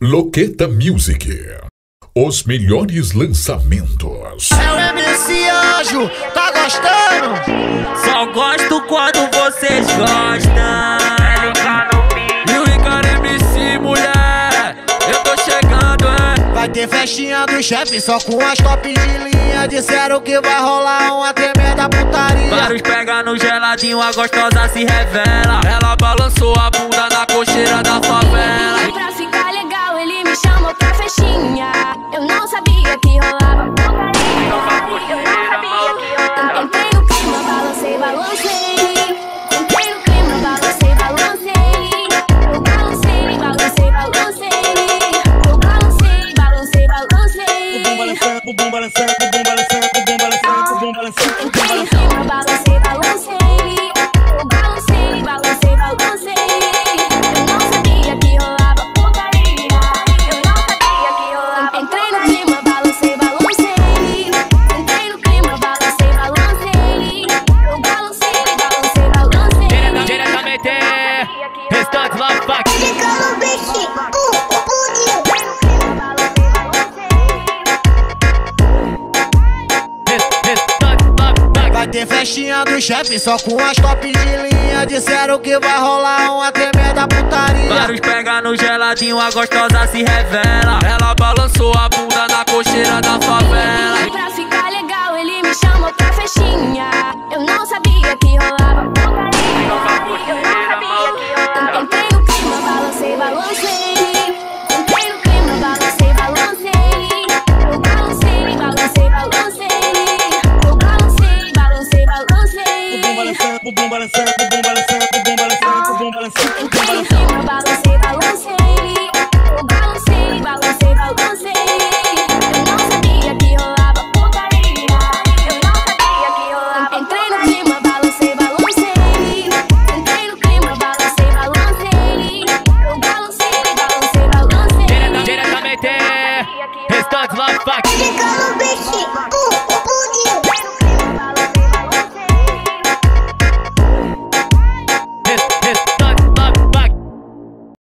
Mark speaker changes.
Speaker 1: Loqueta Music. Os melhores lançamentos.
Speaker 2: É o MC Anjo, tá gostando?
Speaker 3: Só gosto quando vocês gostam. O Ricardo MC, mulher, eu tô chegando, é.
Speaker 2: Vai ter festinha do chefe só com as top de linha. Disseram que vai rolar uma tremenda putaria.
Speaker 3: Vários pega no geladinho, a gostosa se revela. Ela balançou a bunda na
Speaker 2: ter festinha do chefe só com as top de linha. Disseram que vai rolar uma tremenda putaria.
Speaker 3: Vários pega no geladinho, a gostosa se revela. Ela balançou a bunda
Speaker 4: love